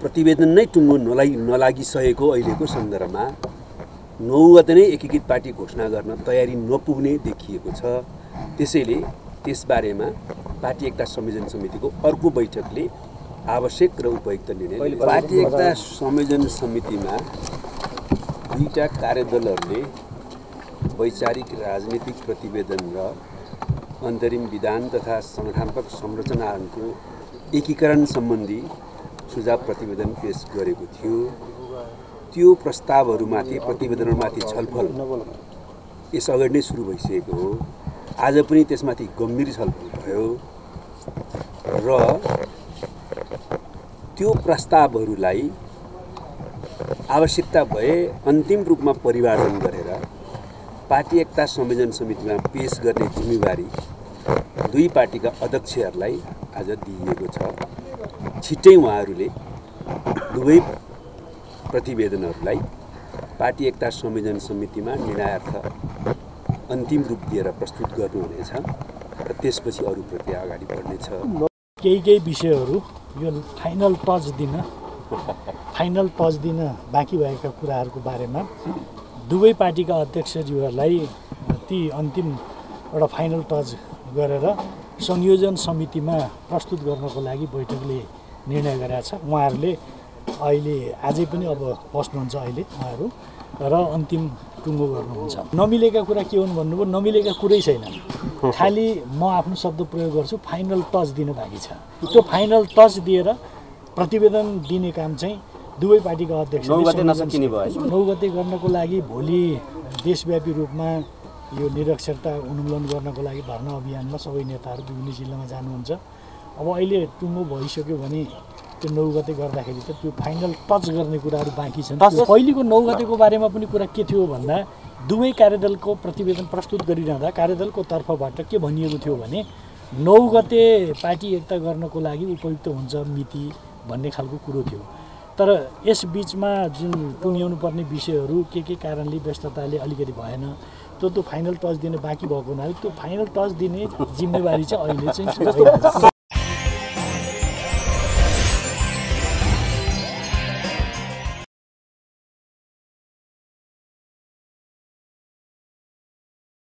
प्रतिवेदन नै टुङ्गो नलागि नलागिसकेको अहिलेको सन्दर्भमा नौ गते नै एकीकृत पार्टी घोषणा गर्न तयारी नपुग्ने देखिएको छ त्यसैले त्यसबारेमा पार्टी एकता संयोजन समितिको अर्को बैठकले आवश्यक र उपयुक्त निर्णय। पार्टी एकता संयोजन समितिमा दुईवटा कार्यदलहरूले वैचारिक राजनीतिक प्रतिवेदन र अन्तरिम विधान तथा सङ्गठनात्मक संरचनाहरूको एकीकरण सम्बन्धी सुझाव प्रतिवेदन पेस गरेको थियो। त्यो प्रस्तावहरूमाथि प्रतिवेदनमाथि छलफल। यसअगाडि नै सुरु भइसकेको हो। आज पनि त्यसमाथि गम्भीर छलफल भयो। र त्यो प्रस्तावहरूलाई आवश्यकता भए अन्तिम रूपमा परिमार्जन गरेर पार्टी एकता संयोजन समितिमा पेस गर्ने जिम्मेवारी दुई पार्टीका अध्यक्षहरूलाई आज दिइएको छ। छिट्टै उहाँहरूले दुवै प्रतिवेदनहरूलाई पार्टी एकता संयोजन समितिमा निर्णयार्थ अन्तिम रूप दिएर प्रस्तुत गर्नुहुनेछ र त्यसपछि अरू प्रक्रिया अगाडि बढ्नेछ। केही केही विषयहरू यो फाइनल टच दिन फाइनल टच दिन बाँकी भएका कुराहरूको बारेमा दुवै पार्टीका अध्यक्षज्यूहरूलाई ती अन्तिम एउटा फाइनल टच गरेर संयोजन समितिमा प्रस्तुत गर्नको लागि बैठकले निर्णय गरेका छ। उहाँहरूले अहिले आजै पनि अब बस्नुहुन्छ अहिले उहाँहरू र अन्तिम टुङ्गो गर्नुहुन्छ। नमिलेका कुरा के हुन् भन्नुभयो? नमिलेका कुरै छैन। खालि म आफ्नो शब्द प्रयोग गर्छु फाइनल टच दिन बाँकी छ। त्यो फाइनल टच दिएर प्रतिवेदन दिने काम चाहिँ दुवै पार्टीका अध्यक्ष नौ गते गर्नको लागि भोलि देशव्यापी रूपमा यो निरक्षरता उन्मूलन गर्नको लागि धर्ना अभियानमा सबै नेताहरू विभिन्न जिल्लामा जानुहुन्छ। अब अहिले टुङ्गो भइसक्यो भने त्यो नौ गते गर्दाखेरि त त्यो फाइनल टच गर्ने कुराहरू बाँकी छन्। पहिलेको नौ गतेको बारेमा पनि कुरा के थियो भन्दा दुवै कार्यदलको प्रतिवेदन प्रस्तुत गरिरहँदा कार्यदलको तर्फबाट के भनिएको थियो भने नौ गते पार्टी एकता गर्नको लागि उपयुक्त हुन्छ मिति भन्ने खालको कुरो थियो। तर यस बिचमा जुन टुङ्ग्याउनु पर्ने विषयहरू के के कारणले व्यस्तताले अलिकति भएन त्यो त्यो फाइनल टच दिने बाँकी भएको हुनाले त्यो फाइनल टच दिने जिम्मेवारी चाहिँ अहिले चाहिँ